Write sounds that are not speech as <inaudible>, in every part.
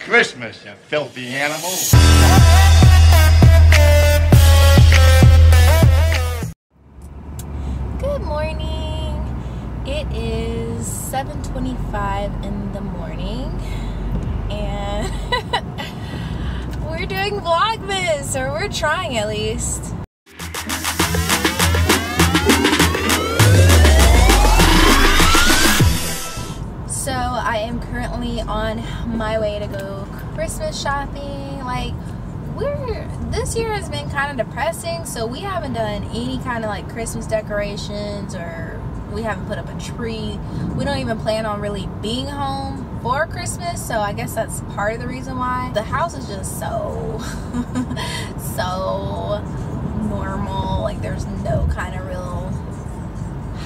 Christmas, you filthy animal. Good morning. It is 7:25 in the morning and <laughs> we're doing vlogmas or we're trying at least. Currently on my way to go Christmas shopping. Like we're this year has been kind of depressing, so we haven't done any kind of like Christmas decorations or we haven't put up a tree. We don't even plan on really being home for Christmas, so I guess that's part of the reason why. The house is just so <laughs> so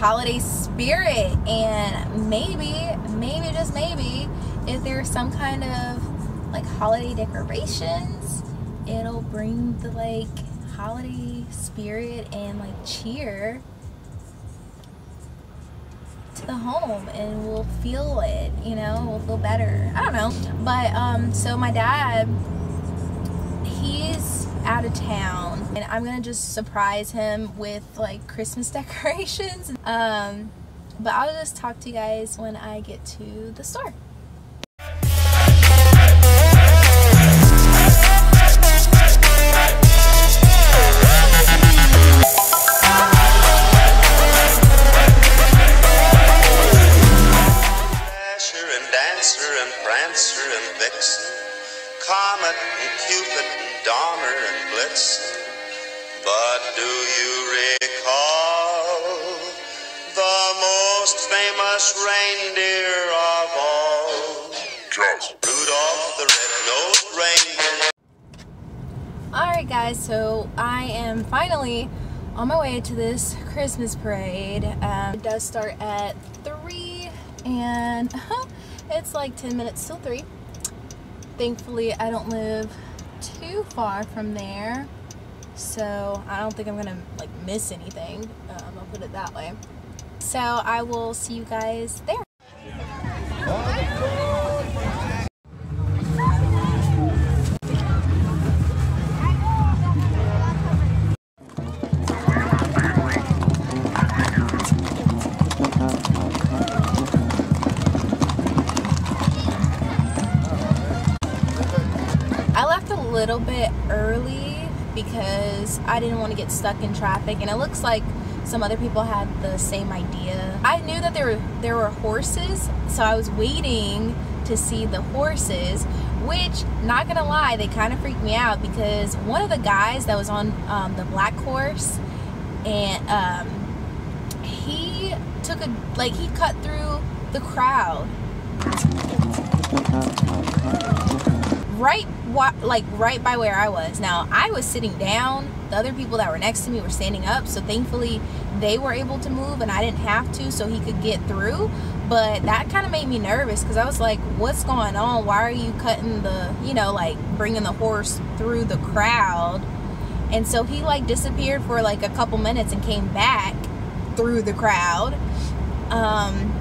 holiday spirit. And maybe maybe just maybe if there's some kind of like holiday decorations it'll bring the like holiday spirit and like cheer to the home and we'll feel it you know we'll feel better. I don't know. But um so my dad he's out of town and I'm gonna just surprise him with like Christmas <laughs> decorations um but I'll just talk to you guys when I get to the store Comet and Cupid and Donner and Blitzen. But do you recall the most famous reindeer of all? Rudolph the red-nosed reindeer. Alright guys, so I am finally on my way to this Christmas parade. Um, it does start at 3 and <laughs> it's like 10 minutes till 3. Thankfully I don't live too far from there so I don't think I'm gonna like miss anything. Um, I'll put it that way. So I will see you guys there. Because I didn't want to get stuck in traffic and it looks like some other people had the same idea. I knew that there were there were horses, so I was waiting to see the horses, which not gonna lie, they kind of freaked me out because one of the guys that was on um, the black horse and um, he took a like he cut through the crowd right like right by where I was. Now I was sitting down. The other people that were next to me were standing up. So thankfully they were able to move and I didn't have to, so he could get through. But that kind of made me nervous because I was like, "What's going on? Why are you cutting the, you know, like bringing the horse through the crowd?" And so he like disappeared for like a couple minutes and came back through the crowd. Um,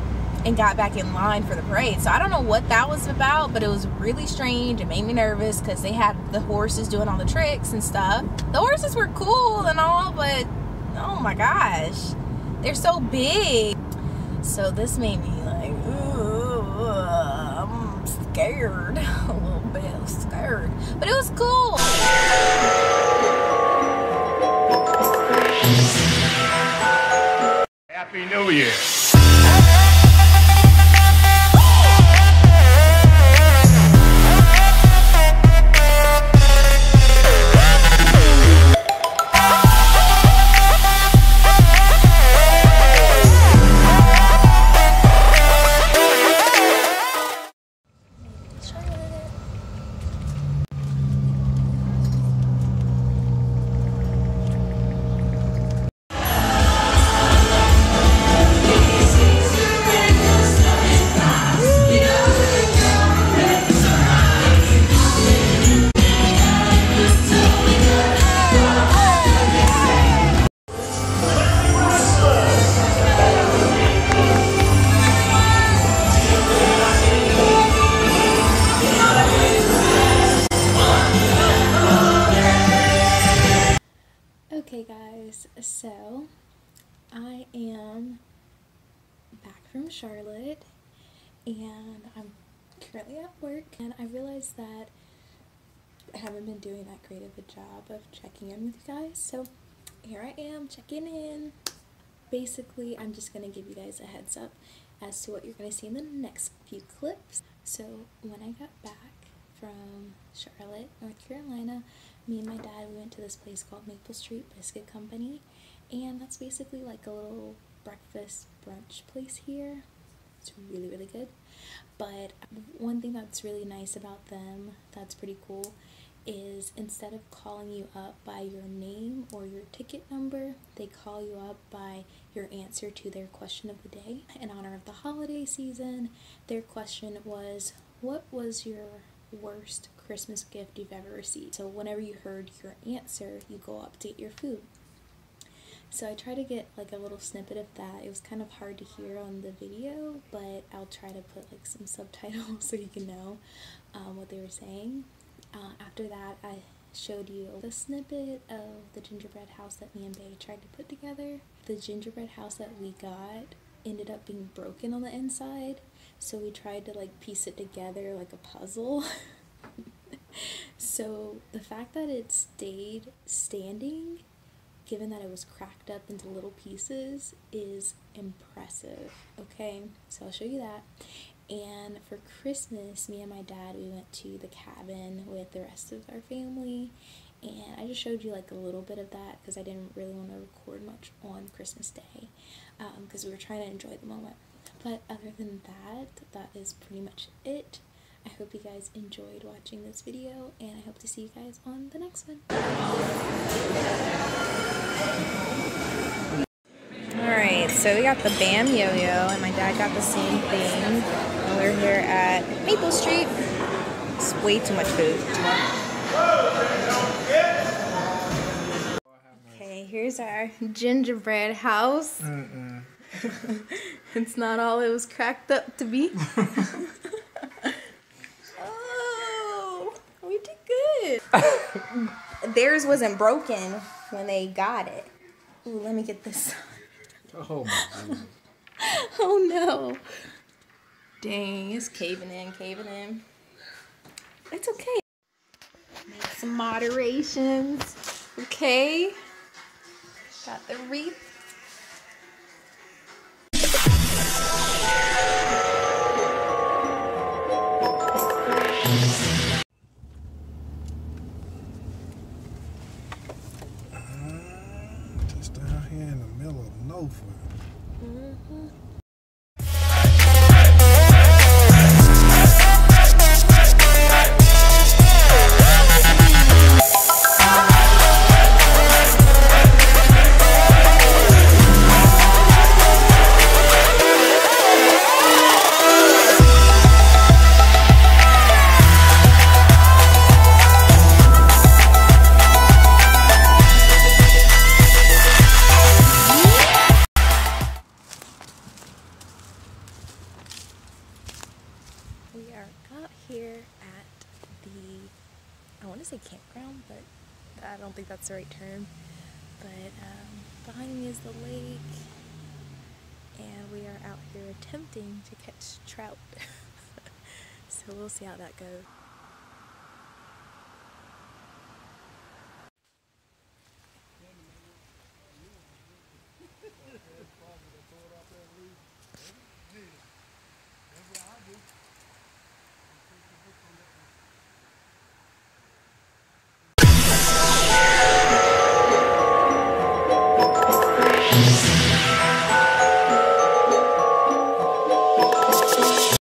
and got back in line for the parade. So I don't know what that was about, but it was really strange. It made me nervous because they had the horses doing all the tricks and stuff. The horses were cool and all, but oh my gosh, they're so big. So this made me like, ooh, I'm scared <laughs> a little bit. Scared, but it was cool. Happy New Year. Am back from Charlotte and I'm currently at work and I realized that I haven't been doing that great of a job of checking in with you guys. So here I am checking in. Basically, I'm just going to give you guys a heads up as to what you're going to see in the next few clips. So when I got back from Charlotte, North Carolina, me and my dad, we went to this place called Maple Street Biscuit Company. And that's basically like a little breakfast brunch place here. It's really, really good. But one thing that's really nice about them, that's pretty cool, is instead of calling you up by your name or your ticket number, they call you up by your answer to their question of the day. In honor of the holiday season, their question was, What was your worst Christmas gift you've ever received? So, whenever you heard your answer, you go up to get your food. So I try to get like a little snippet of that. It was kind of hard to hear on the video, but I'll try to put like some <laughs> subtitles so you can know um, what they were saying. Uh, after that, I showed you a snippet of the gingerbread house that me and Bay tried to put together. The gingerbread house that we got ended up being broken on the inside, so we tried to like piece it together like a puzzle. <laughs> so the fact that it stayed standing, given that it was cracked up into little pieces, is impressive. Okay, so I'll show you that. And for Christmas, me and my dad, we went to the cabin with the rest of our family. And I just showed you like a little bit of that because I didn't really want to record much on Christmas Day because um, we were trying to enjoy the moment. But other than that, that is pretty much it. I hope you guys enjoyed watching this video and I hope to see you guys on the next one. Alright, so we got the BAM yo-yo and my dad got the same thing. And we're here at Maple Street. It's way too much food. Okay, here's our gingerbread house. <laughs> it's not all it was cracked up to be. <laughs> oh, we did good. Theirs wasn't broken when they got it. Ooh, let me get this. Oh <laughs> oh no. Dang, it's caving in, caving in. It's okay. Make some moderations. Okay. Got the wreath. Just think that's the right term. But um, behind me is the lake, and we are out here attempting to catch trout. <laughs> so we'll see how that goes.